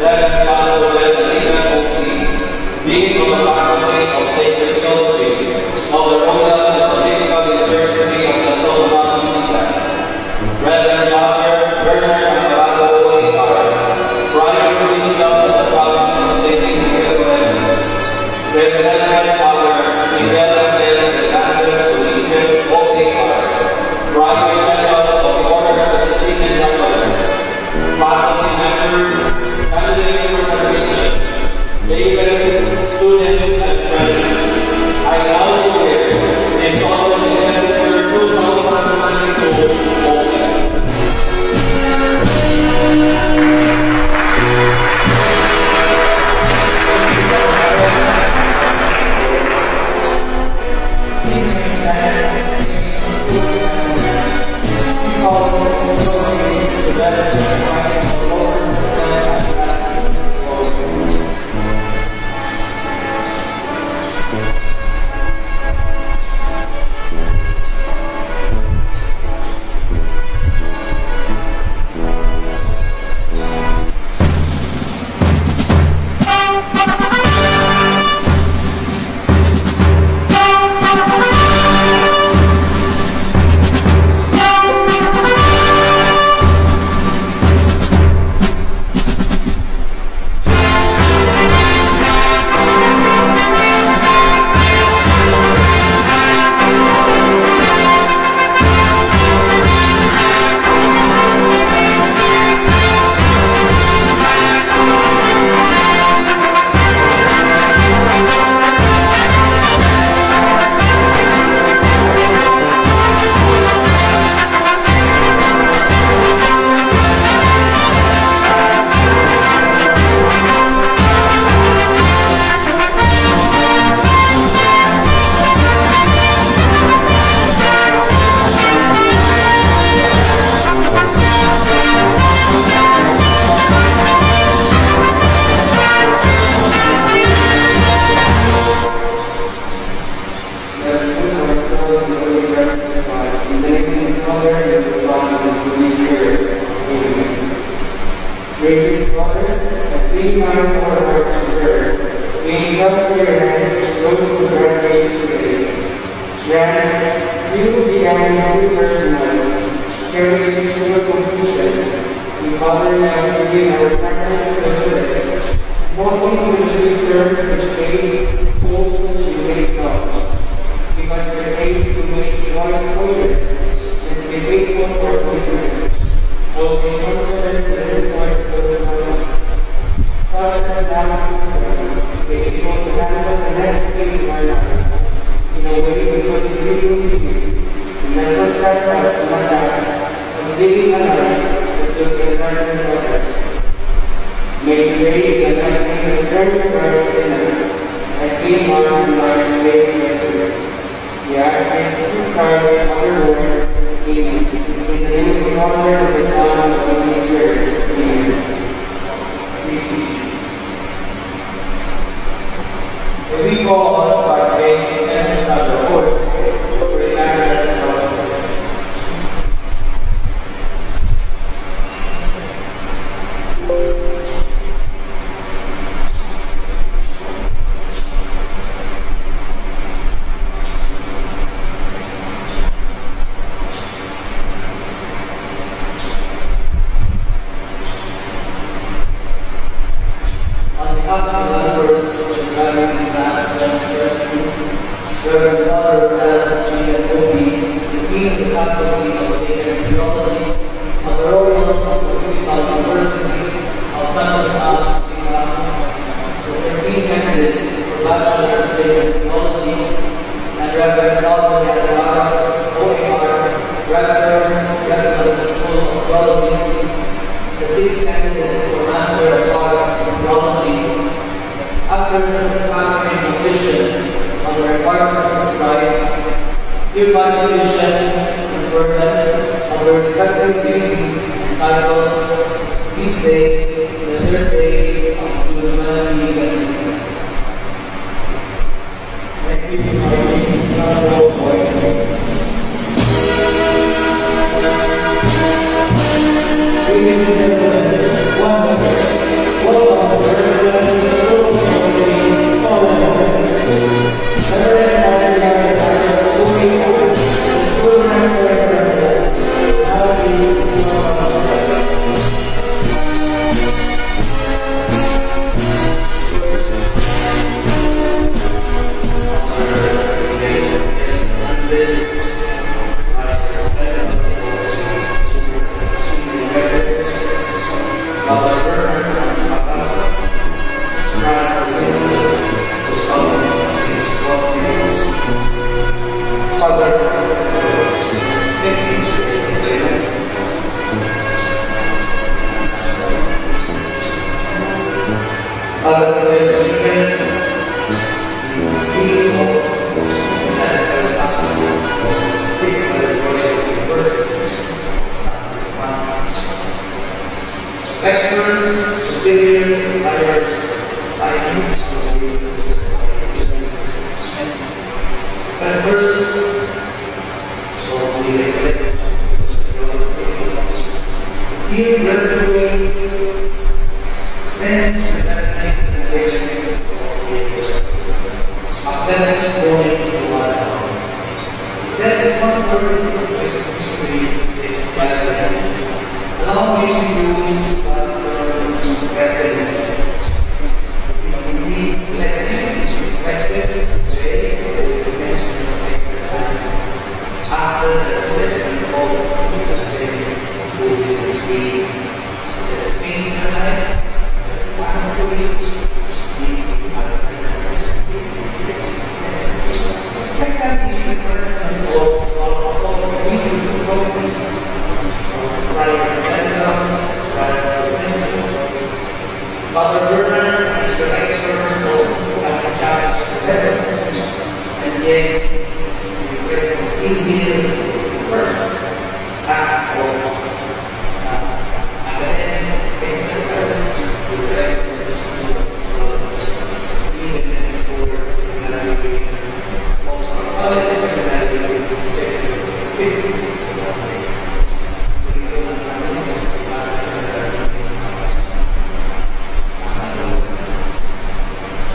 that Father will never of us, being on the pathway of safety.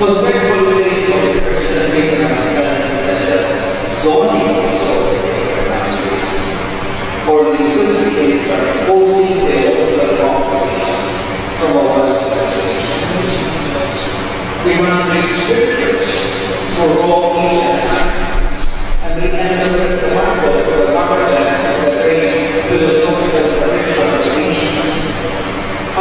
So thankful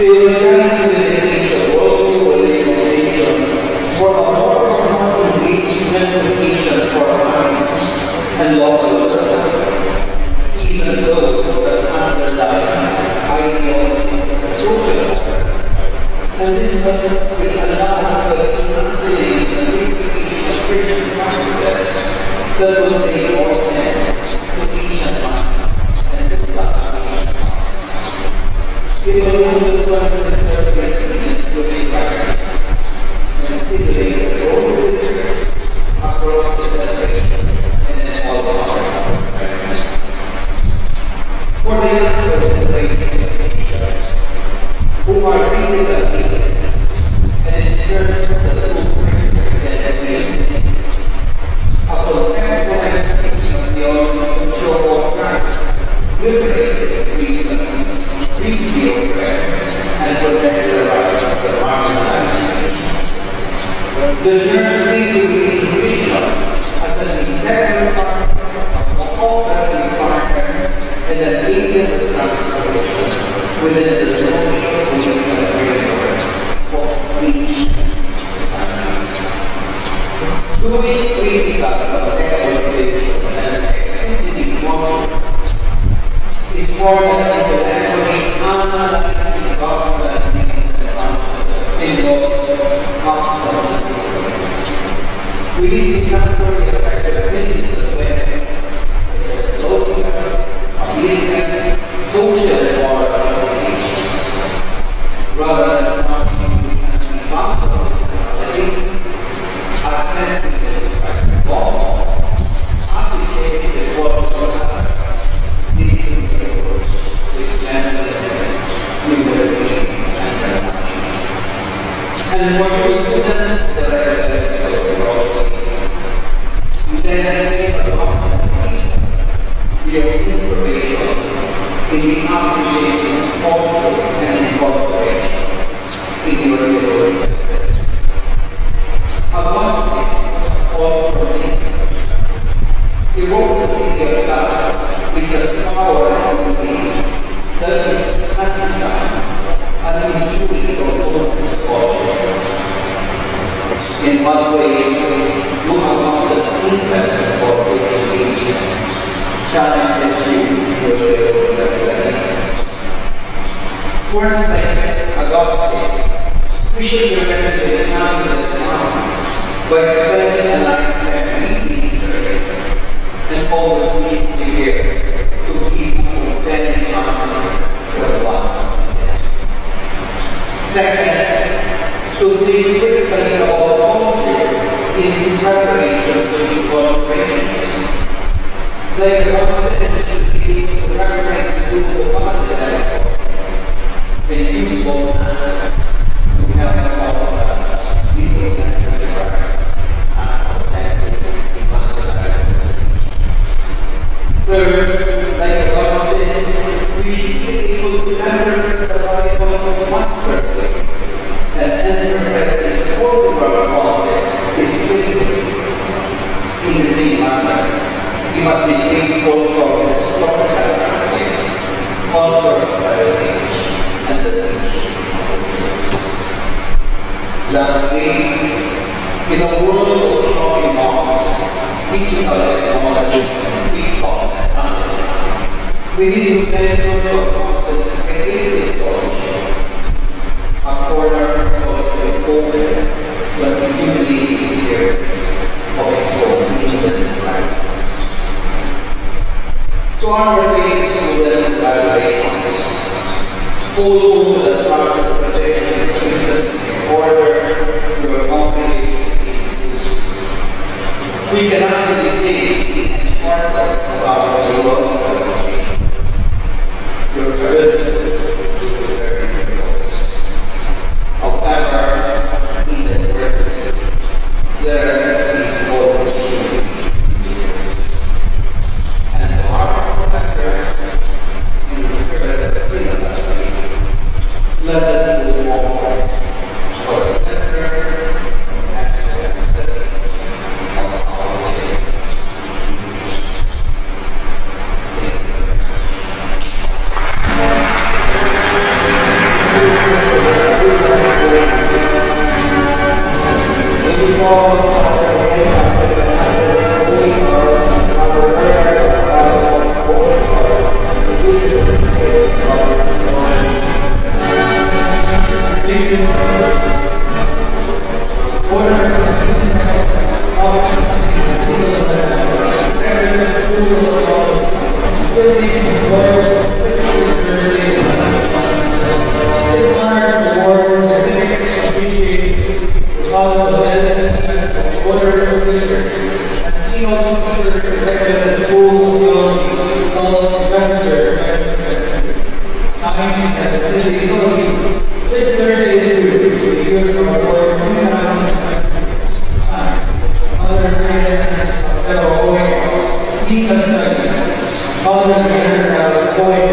Seja One way, you have constant insight for education, challenges you in your existence. First thing, Augustine, we should remember the time the time by spending a lifetime reading and always need to hear to keep many times the one. Second, to critically about culture in preparation to incorporation. They are confident to be recognized to the body and useful aspects to help all of us be to Christ as authentic evangelizers. Third, like Augustine, we should be able to enter the Bible masterfully we the need to enter the constant creative solution. A Student evaluations, follow the trusted We will not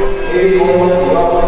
Every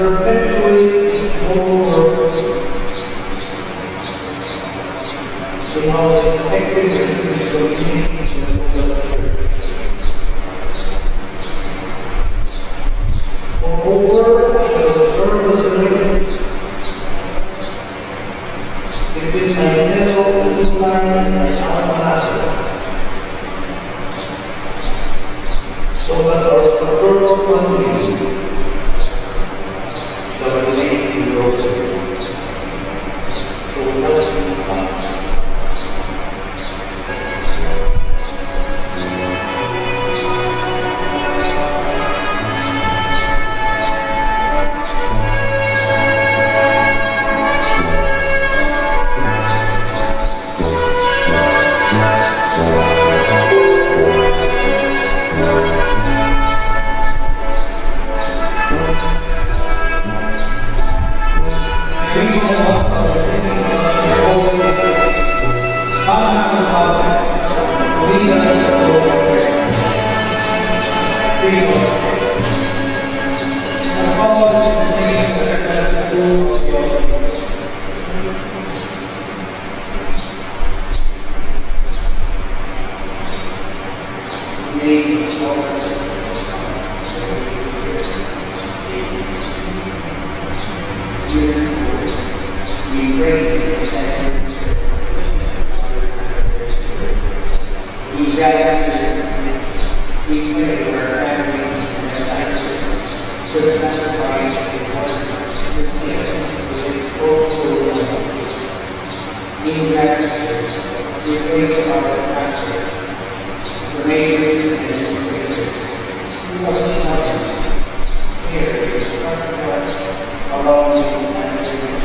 perpetually to raise the masters, the majors and the creators. Who was the? Here is the part of us along to answer this.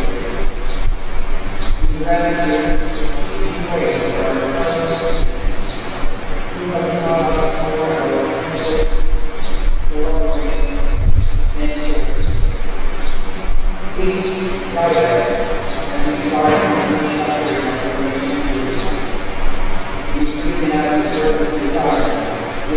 Have here the voice of our masters. You have taught us more about music, and children. Please guide us and inspire us.